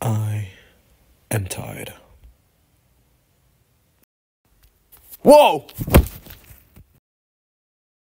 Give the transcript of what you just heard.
I am tired. Whoa!